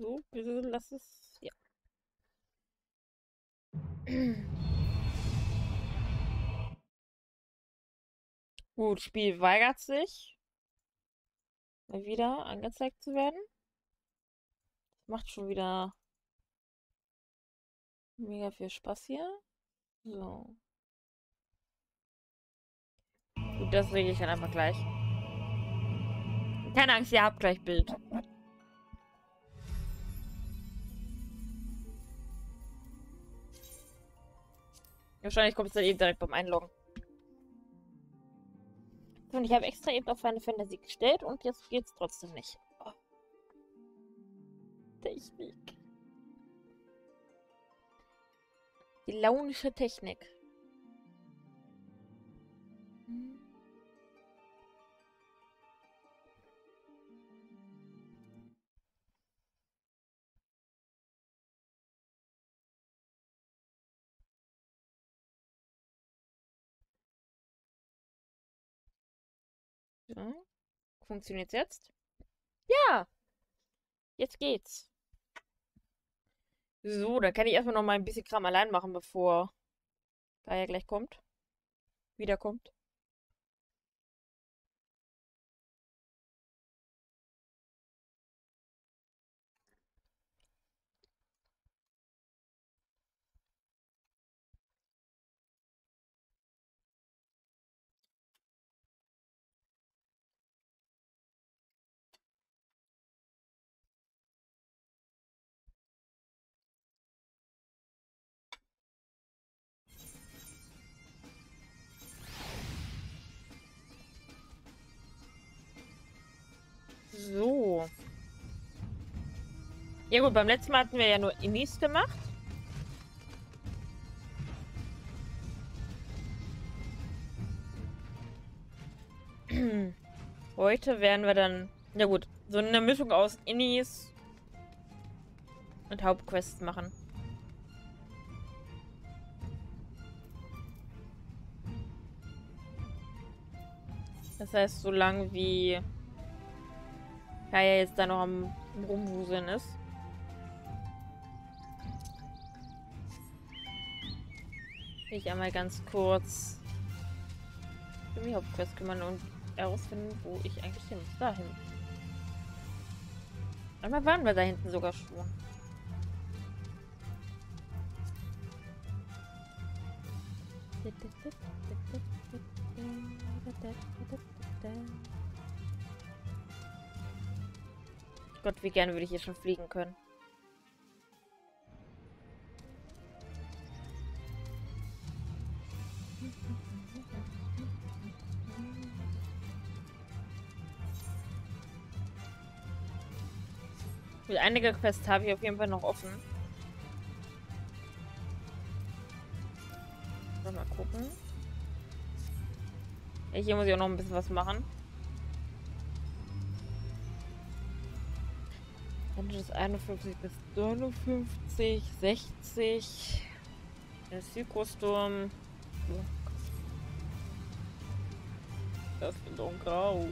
So, lass es. Ja. Gut, Spiel weigert sich. Mal wieder angezeigt zu werden. Macht schon wieder mega viel Spaß hier. So. Gut, das lege ich dann einfach gleich. Keine Angst, ihr habt gleich Bild. Wahrscheinlich kommt es dann eben direkt beim Einloggen. Und ich habe extra eben auf Final Fantasy gestellt und jetzt geht es trotzdem nicht. Oh. Technik. Die launische Technik. So. Funktioniert's jetzt? Ja! Jetzt geht's. So, dann kann ich erstmal noch mal ein bisschen Kram allein machen, bevor Gaia gleich kommt. Wiederkommt. So. Ja gut, beim letzten Mal hatten wir ja nur Inis gemacht. Heute werden wir dann, ja gut, so eine Mischung aus Innis und Hauptquests machen. Das heißt, so lang wie Kaya jetzt da noch am Rumwuseln ist. Ich einmal ganz kurz um die Hauptquest kümmern und herausfinden, wo ich eigentlich hin muss. Dahin. Einmal waren wir da hinten sogar schon. Gott, wie gerne würde ich hier schon fliegen können. Einige Quests habe ich auf jeden Fall noch offen. Mal gucken. Hier muss ich auch noch ein bisschen was machen. Dungeons 51 bis 59, 60. Der Sykosturm. Das wird doch raus.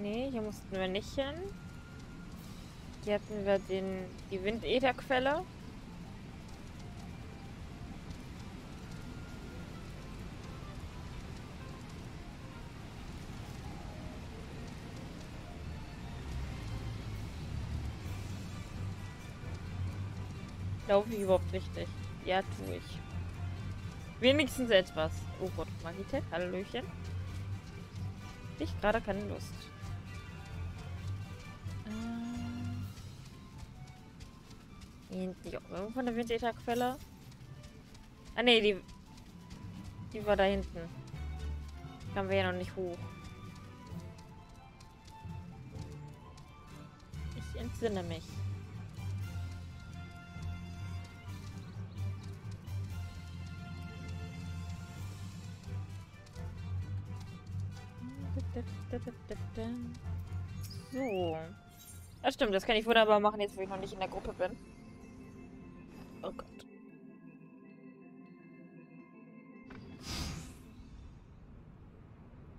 Nee, hier mussten wir nicht hin. Hier hatten wir den, die Windätherquelle. Laufe ich überhaupt richtig? Ja, tue ich. Wenigstens etwas. Oh Gott, Magitech, Hallöchen. Ich gerade keine Lust. Ähm. Die irgendwo von der Windätherquelle? Ah ne, die. Die war da hinten. Kamen wir ja noch nicht hoch. Ich entsinne mich. So. Das stimmt, das kann ich wunderbar machen, jetzt wo ich noch nicht in der Gruppe bin. Oh Gott.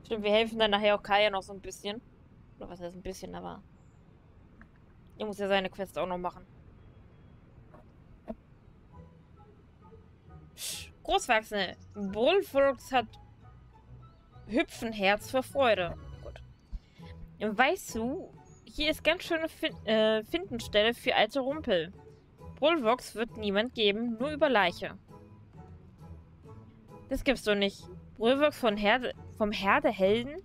Stimmt, wir helfen dann nachher auch Kaya noch so ein bisschen. Oder was heißt ein bisschen, aber... Er muss ja seine Quest auch noch machen. Großwachsene. Bullfuchs hat Hüpfenherz vor Freude. Gut. Weißt du, hier ist ganz schöne fin äh, Findenstelle für alte Rumpel. Bullvox wird niemand geben, nur über Leiche. Das gibt's doch nicht. Bullvox von Herde, vom Herdehelden?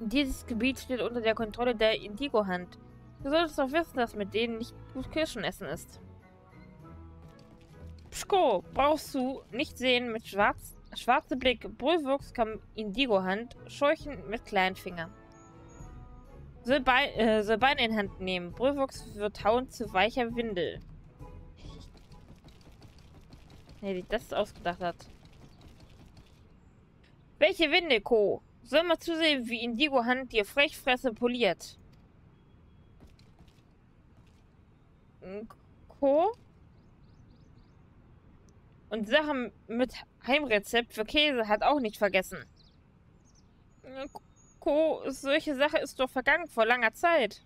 Dieses Gebiet steht unter der Kontrolle der Indigo-Hand. Du solltest doch wissen, dass mit denen nicht gut Kirschen essen ist. Pschko, brauchst du nicht sehen mit schwarz, schwarze Blick. Kam Indigo-Hand, scheuchen mit kleinen Fingern. Soll, Bein, äh, soll Bein in Hand nehmen. Bullvox wird hauen zu weicher Windel. Nee, die das ausgedacht hat. Welche Winde, Co? Soll mal zusehen, wie Indigo Hand dir Frechfresse poliert. Co? Und Sachen mit Heimrezept für Käse hat auch nicht vergessen. Co, solche Sache ist doch vergangen vor langer Zeit.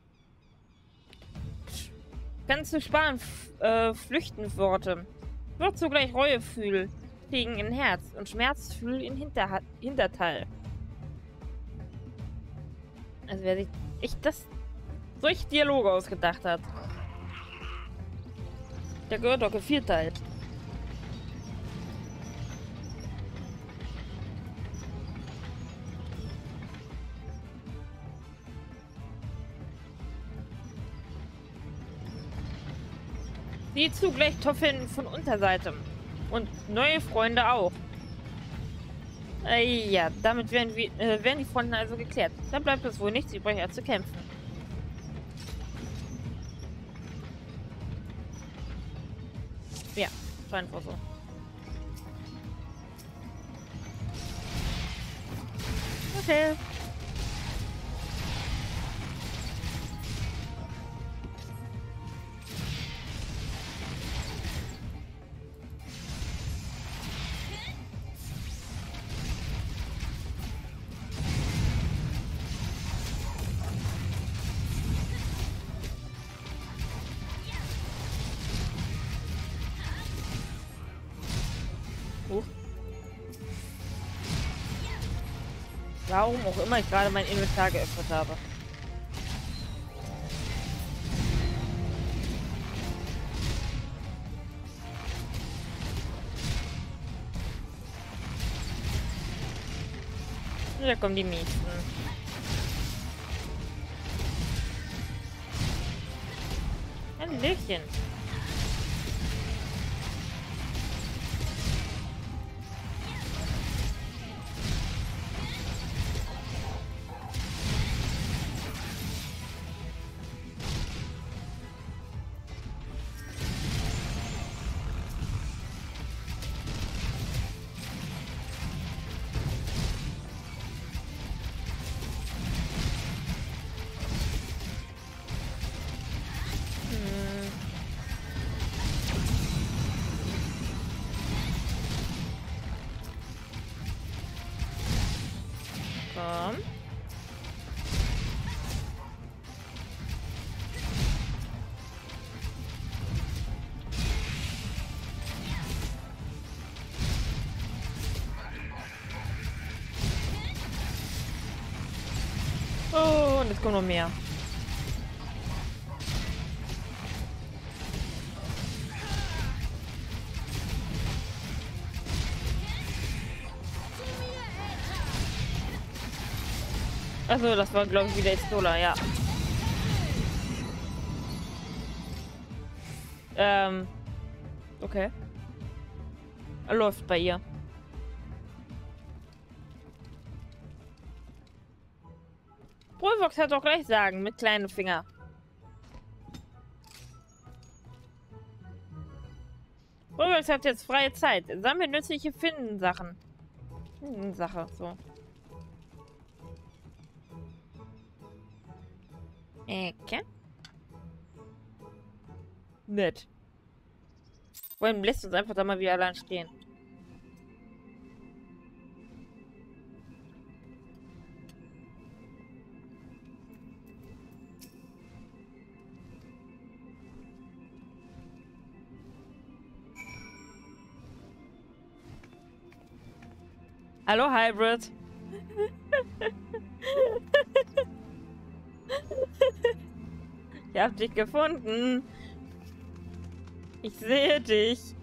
Kannst du sparen, äh, flüchten Worte. Wird zugleich Reue fühlen, kriegen in Herz und Schmerz fühlen in Hinter Hinterteil. Also wer sich ich das solche Dialoge ausgedacht hat. Der gehört doch gevierteilt. Sieh zugleich Toffeln von Unterseite. Und neue Freunde auch. Äh, ja, damit werden, wir, äh, werden die Fronten also geklärt. Dann bleibt es wohl nichts übrig, als zu kämpfen. Ja, scheint wohl so. Okay. Warum auch immer ich gerade mein Inventar geöffnet habe. Da kommen die nächsten. Ein Mehr. Achso, das war glaube ich wieder Estola, ja. Ähm. Okay. Läuft bei ihr. Polvox hat doch gleich sagen, mit kleinen Finger. Polvox hat jetzt freie Zeit. Sammelt nützliche Finden-Sachen. Finden-Sache, so. Ecke. Nett. Vor allem lässt uns einfach da mal wieder allein stehen. Hallo, Hybrid. ich hab dich gefunden. Ich sehe dich.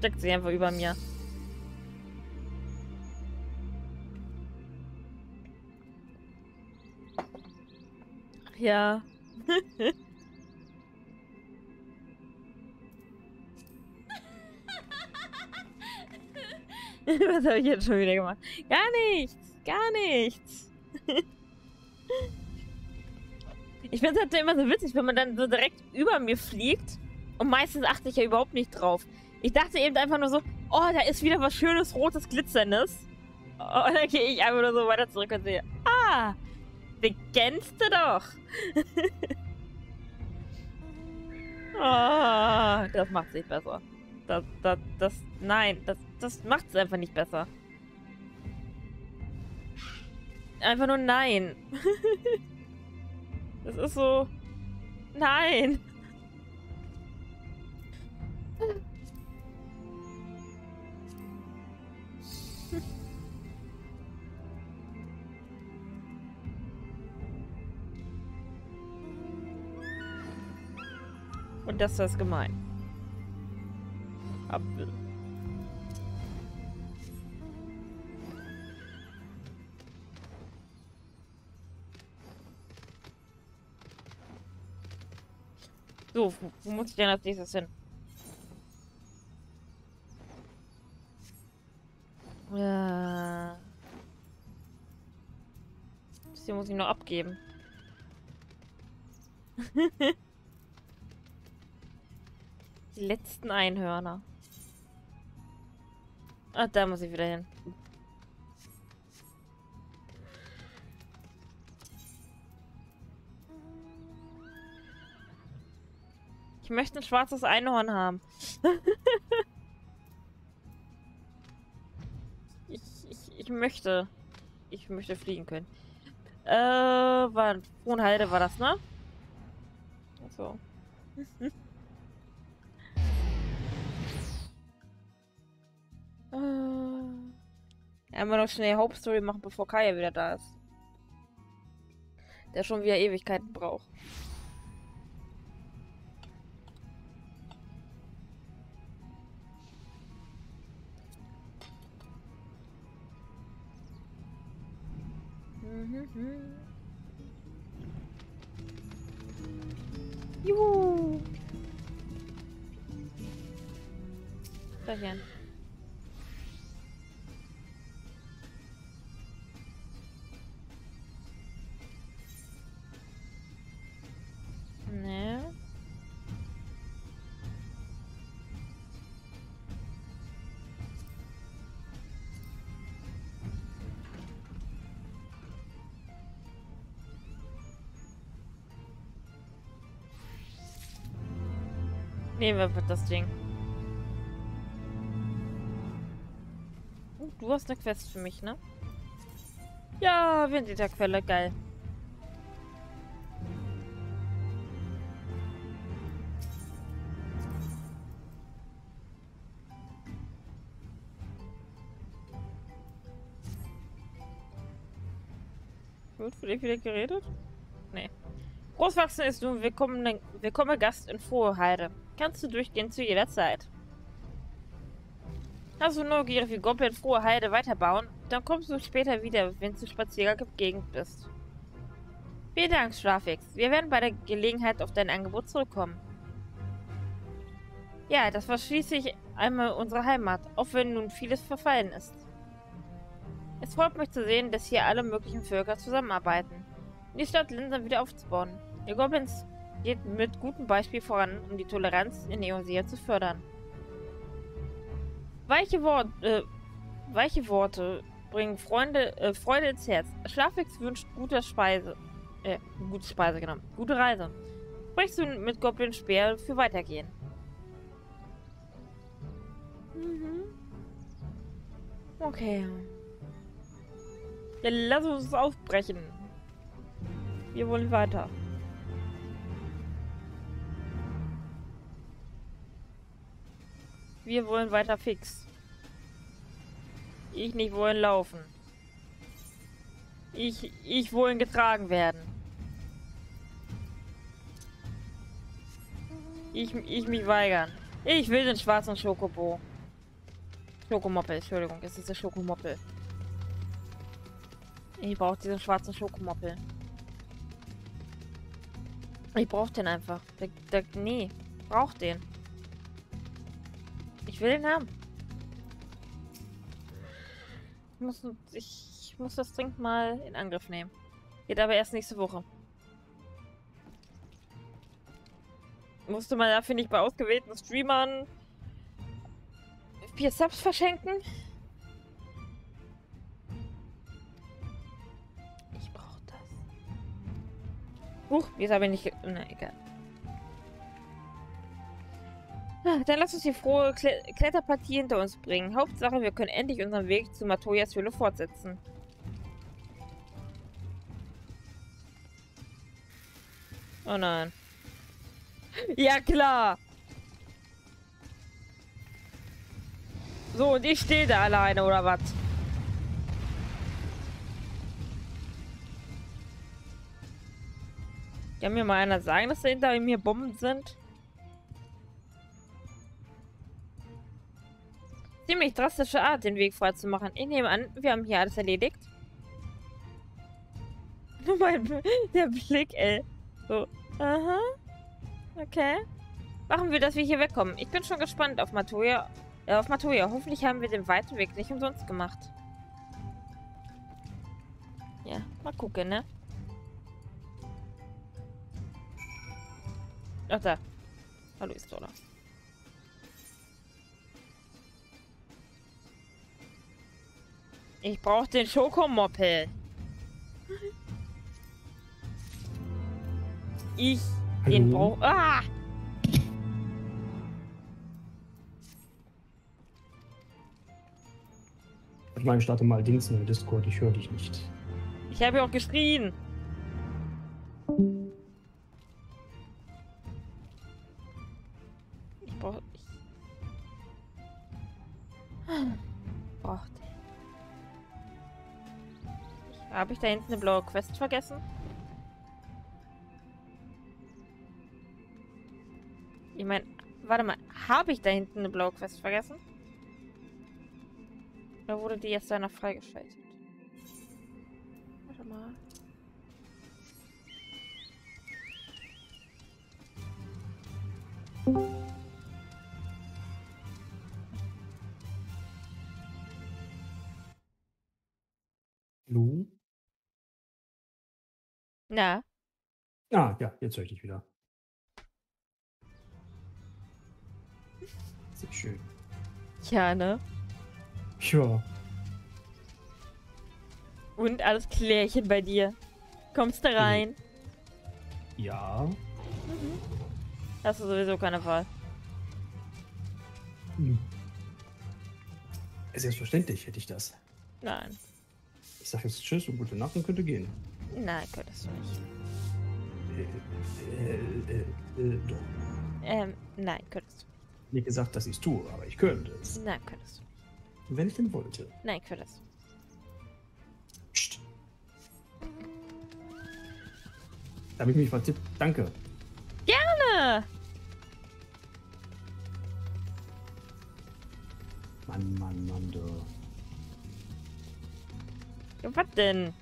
Steckt sie einfach über mir. Ach ja. Was habe ich jetzt schon wieder gemacht? Gar nichts. Gar nichts. ich finde es halt immer so witzig, wenn man dann so direkt über mir fliegt. Und meistens achte ich ja überhaupt nicht drauf. Ich dachte eben einfach nur so, oh, da ist wieder was Schönes, Rotes, Glitzerndes. Und dann gehe ich einfach nur so weiter zurück und sehe, ah, den kennst doch. oh, das macht sich besser. Das, das, das, nein, das, das macht es einfach nicht besser. Einfach nur nein. das ist so, nein. Und das ist gemein. Apfel. So, wo, muss ich denn als nächstes hin? Ja. Das hier muss ich noch abgeben. Die letzten Einhörner. Ah, da muss ich wieder hin. Ich möchte ein schwarzes Einhorn haben. ich, ich, ich möchte. Ich möchte fliegen können. Äh, war Frohnhalde war das, ne? So. Einmal noch schnell Hauptstory machen, bevor Kaya wieder da ist. Der schon wieder Ewigkeiten braucht. Mhm. Juhu. Dahin. Nehmen wir das Ding. Uh, du hast eine Quest für mich, ne? Ja, Quelle, geil. Wird für dich wieder geredet? Nee. Großwachsen ist nun willkommen, willkommen Gast in Frohe Heide. Kannst du durchgehen zu jeder Zeit. Hast du neugierig wie Goblin Frohe Heide weiterbauen, dann kommst du später wieder, wenn du Spaziergang im Gegend bist. Vielen Dank, Schlafix. Wir werden bei der Gelegenheit auf dein Angebot zurückkommen. Ja, das war schließlich einmal unsere Heimat, auch wenn nun vieles verfallen ist. Es freut mich zu sehen, dass hier alle möglichen Völker zusammenarbeiten, um die Stadt Linsen wieder aufzubauen. Die Goblins geht mit gutem Beispiel voran, um die Toleranz in Eosia zu fördern. Weiche, Wort, äh, weiche Worte bringen Freunde, äh, Freude ins Herz. Schlafwix wünscht gute Speise. Äh, gute Speise, genau. Gute Reise. Sprichst du mit Goblin Speer für Weitergehen? Mhm. Okay. Ja, lass uns aufbrechen. Wir wollen weiter. Wir wollen weiter fix. Ich nicht wollen laufen. Ich, ich wollen getragen werden. Ich, ich mich weigern. Ich will den schwarzen Schokobo. Schokomoppel, Entschuldigung, es ist der Schokomoppel. Ich brauche diesen schwarzen Schokomoppel. Ich brauche den einfach. Der, der, nee, brauch den. Ich will den haben. Ich muss, ich muss das dringend mal in Angriff nehmen. Geht aber erst nächste Woche. Musste man dafür nicht bei ausgewählten Streamern vier Subs verschenken? Ich brauche das. Huch, jetzt habe ich nicht... Na, egal. Ah, dann lass uns die frohe Kle Kletterpartie hinter uns bringen. Hauptsache, wir können endlich unseren Weg zu Matoyas Höhle fortsetzen. Oh nein. Ja, klar. So, und ich stehe da alleine, oder was? Kann mir mal einer sagen, dass da hinter mir Bomben sind? Ziemlich drastische Art, den Weg frei zu machen. Ich nehme an, wir haben hier alles erledigt. Nur mein der Blick, ey. So, aha. Okay. Machen wir, dass wir hier wegkommen. Ich bin schon gespannt auf Matoya. Äh, auf Matoya. Hoffentlich haben wir den weiten Weg nicht umsonst gemacht. Ja, mal gucken, ne? Ach, da. Hallo, Istola. Ich brauche den Schokomoppel. Ich den brauche... Ah! Ich meine, starte mal Dings in Discord, ich höre dich nicht. Ich habe ja auch geschrien. Ich da hinten eine blaue Quest vergessen? Ich meine, warte mal, habe ich da hinten eine blaue Quest vergessen? Oder wurde die jetzt da noch freigeschaltet? Warte mal. Lu? Na? Ah, ja, jetzt höre ich dich wieder. Sehr schön. Ja, ne? Ja. Und alles Klärchen bei dir. Kommst du rein? Ja. Hast du sowieso keine Wahl. Hm. Selbstverständlich hätte ich das. Nein. Ich sage jetzt Tschüss und gute Nacht und könnte gehen. Nein, könntest du nicht. Äh, äh, äh, äh, doch. Ähm, nein, könntest du Nicht gesagt, dass ich es tue, aber ich könnte es. nicht. Nein, könntest du nicht. Wenn ich denn wollte. Nein, könntest du Psst. Da habe ich mich vertippt. Danke. Gerne! Mann, Mann, Mann, du. Was denn?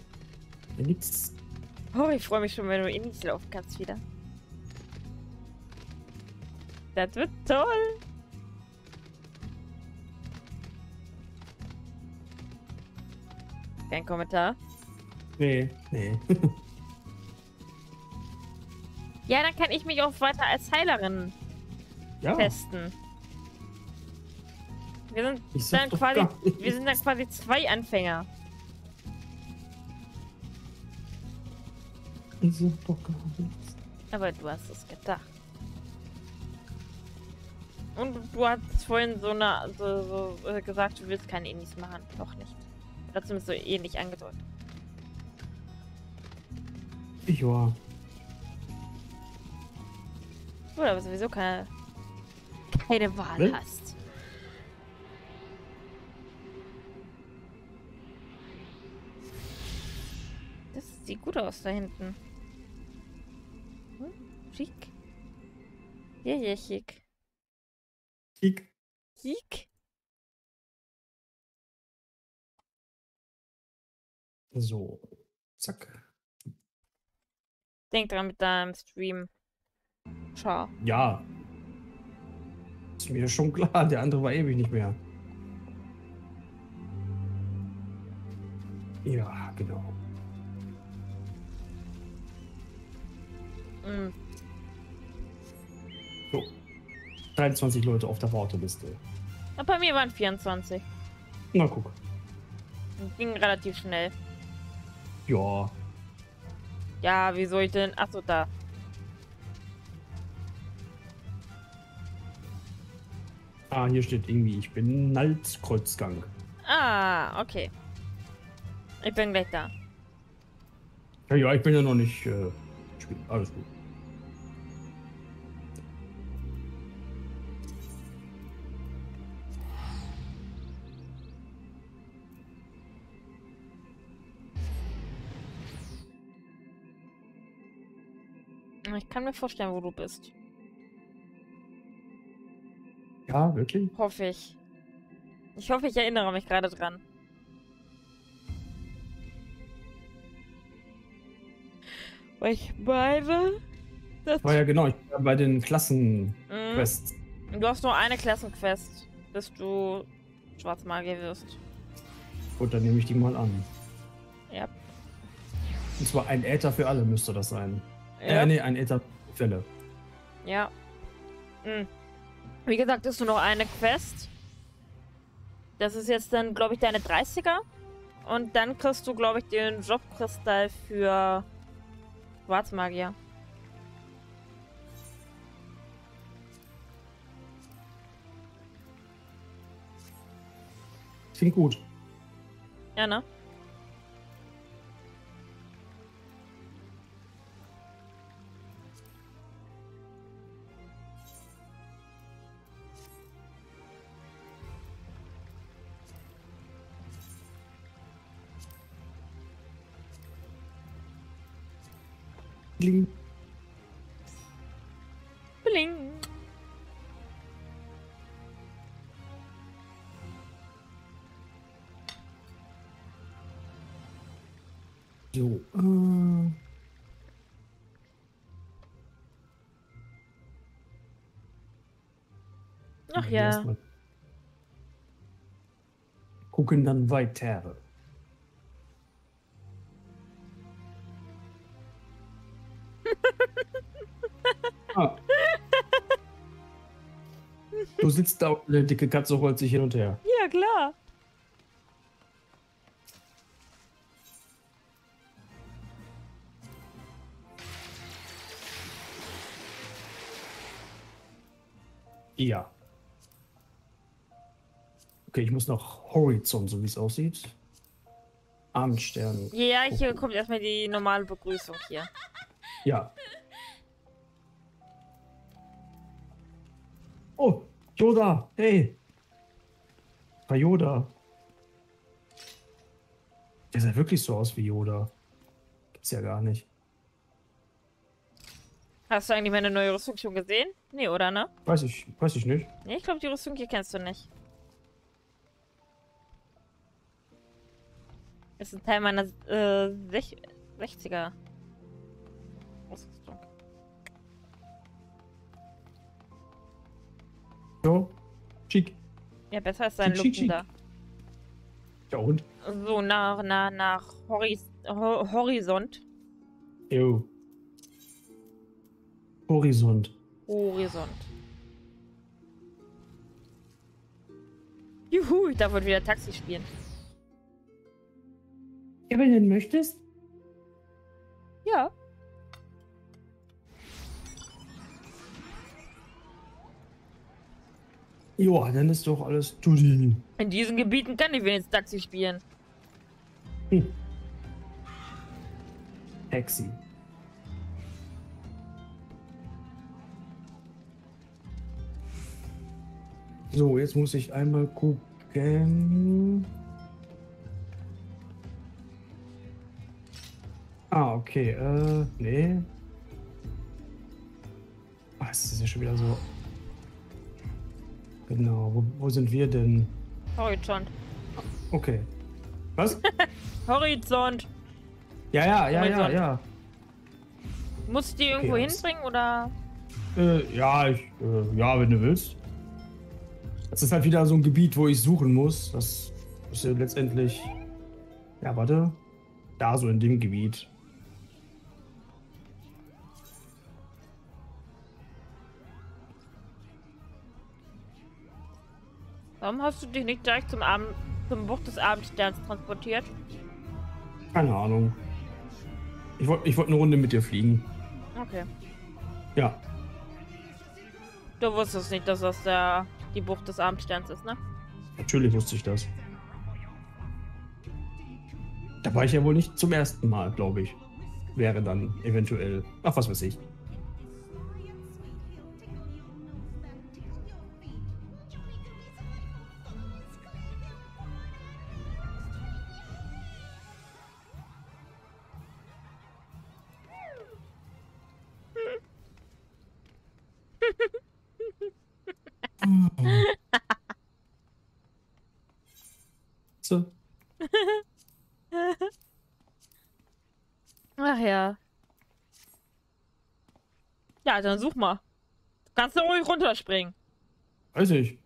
Ja, nix. Oh, ich freue mich schon, wenn du in die laufen kannst wieder. Das wird toll. Kein Kommentar. Nee, nee. Ja, dann kann ich mich auch weiter als Heilerin ja, testen. Wir sind dann quasi, wir sind dann quasi zwei Anfänger. Ich sag doch gar nichts. Aber du hast es gedacht. Und du hast vorhin so, eine, so, so äh, gesagt, du willst keine Inis machen. Noch nicht. Oder zumindest so ähnlich angedeutet. Ja. Du aber sowieso keine, keine Wahl Will? hast. Das sieht gut aus da hinten. Schick. Ja, ja, schick. Kick. Schick. So. Zack. Denk dran mit deinem Stream. Ciao. Ja. Ist mir schon klar, der andere war ewig nicht mehr. Ja, genau. Mm. So. 23 Leute auf der Warteliste. Und bei mir waren 24. Na guck. Ging relativ schnell. Ja. Ja, wie soll ich denn? Achso, da. Ah, hier steht irgendwie, ich bin Naltkreuzgang. Ah, okay. Ich bin gleich da. Ja, ja, ich bin ja noch nicht. Äh. Alles gut. Ich kann mir vorstellen, wo du bist. Ja, wirklich? Hoffe ich. Ich hoffe, ich erinnere mich gerade dran. Weil ich meine, das. War ja genau, ich war bei den Klassenquests. Mhm. Du hast nur eine Klassenquest, bis du Schwarzmagier wirst. Gut, dann nehme ich die mal an. Ja. Und zwar ein Äther für alle müsste das sein. Ja. Äh, nee, ein Fälle. Ja. Mhm. Wie gesagt, ist nur noch eine Quest. Das ist jetzt dann, glaube ich, deine 30er. Und dann kriegst du, glaube ich, den Jobkristall für Schwarzmagier. Klingt gut. Ja, ne? Bling. Bling. So. Äh, Ach ja. Gucken dann weiter. Du sitzt da, und eine dicke Katze rollt sich hin und her. Ja, klar. Ja. Okay, ich muss nach Horizon, so wie es aussieht. Abendstern. Ja, hier kommt erstmal die normale Begrüßung hier. Ja. Oh, Yoda, hey. Bei Yoda. Der sah wirklich so aus wie Yoda. Gibt's ja gar nicht. Hast du eigentlich meine neue Rüstung schon gesehen? Nee, oder ne? Weiß ich, weiß ich nicht. Nee, ich glaube, die Rüstung hier kennst du nicht. Ist ein Teil meiner äh, sech 60er So, schick. Ja, besser als sein Lupen da. Ja und? So, nach, nach, nach Horis Ho Horizont. Jo. Horizont. Horizont. Juhu, ich darf heute wieder Taxi spielen. Ja, wenn du möchtest. Ja. Ja, dann ist doch alles tutti. In diesen Gebieten kann ich wenigstens Taxi spielen. Hm. Taxi. So, jetzt muss ich einmal gucken. Ah, okay. Äh, nee. Ah, es ist ja schon wieder so. Genau, wo, wo sind wir denn? Horizont. Okay. Was? Horizont. Ja, ja, ja, ja, Horizont. ja. Muss ich die irgendwo Okay, hinbringen oder? Äh, ja, ich, äh, ja, wenn du willst. Das ist halt wieder so ein Gebiet, wo ich suchen muss. Das ist ja letztendlich. Ja, warte. Da, so in dem Gebiet. Warum hast du dich nicht direkt zum Abend, zum Bucht des Abendsterns transportiert? Keine Ahnung. Ich wollte ich wollt eine Runde mit dir fliegen. Okay. Ja, Du wusstest nicht, dass das der, die Bucht des Abendsterns ist, ne? natürlich wusste ich das. Da war ich ja wohl nicht zum ersten Mal, glaube ich. Wäre dann eventuell. Ach, was weiß ich. Ach ja. Ja, dann such mal. Kannst du ruhig runterspringen. Weiß ich.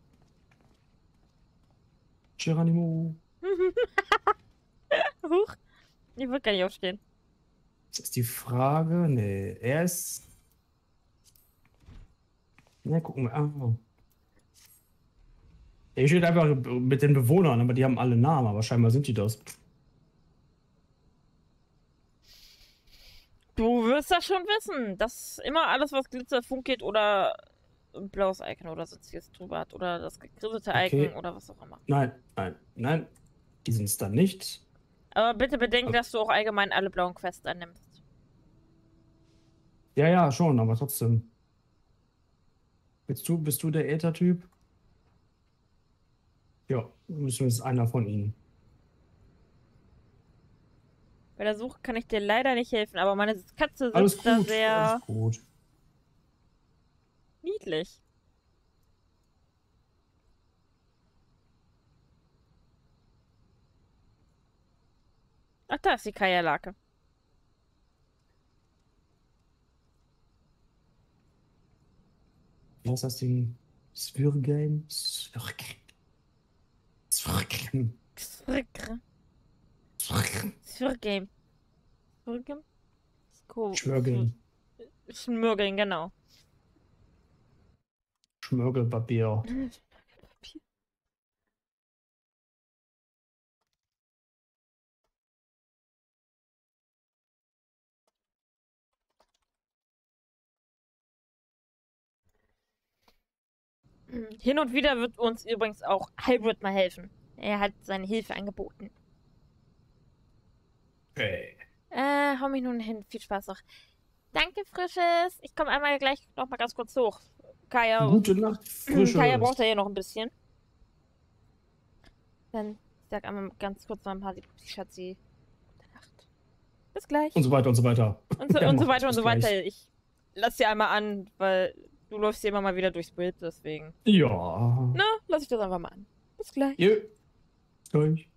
Geronimo. Huch. Ich würde gar nicht aufstehen. Das ist die Frage. Nee, er ist. Na, gucken wir. Ah. Hier steht einfach mit den Bewohnern, aber die haben alle Namen, aber scheinbar sind die das. Du wirst das schon wissen, dass immer alles, was glitzert, funkelt oder ein blaues Icon oder sonstiges drüber hat oder das gegrisselte Okay. Icon oder was auch immer. Nein, nein, nein. Die sind es dann nicht. Aber bitte bedenk, Okay. dass du auch allgemein alle blauen Quests annimmst. Ja, ja, schon, aber trotzdem. Bist du, bist du der Äther-Typ? Ja, zumindest einer von ihnen. Bei der Suche kann ich dir leider nicht helfen, aber meine Katze sitzt Alles da gut, sehr alles gut. niedlich. Ach, da ist die Kajalake. Wie heißt das Ding? Swirgame? Swirgame. Swirgame. Swirgr. Swirgame? Sko- Schmörgeln. Schmörgeln, genau. Schmörgelpapier. Hin und wieder wird uns übrigens auch Hybrid mal helfen. Er hat seine Hilfe angeboten. Okay. Äh, hau mich nun hin. Viel Spaß noch. Danke, Frisches. Ich komme einmal gleich noch mal ganz kurz hoch. Kaya, Gute Nacht, frische. Kaya braucht ja hier noch ein bisschen. Dann sag einmal ganz kurz noch ein paar Schatzi. Gute Nacht. Bis gleich. Und so weiter und so weiter. Und so, Ja, und so weiter und so gleich. weiter. Ich lass dir einmal an, weil du läufst hier immer mal wieder durchs Bild, deswegen. Ja. Na, lass ich das einfach mal an. Bis gleich. Jo. Gleich.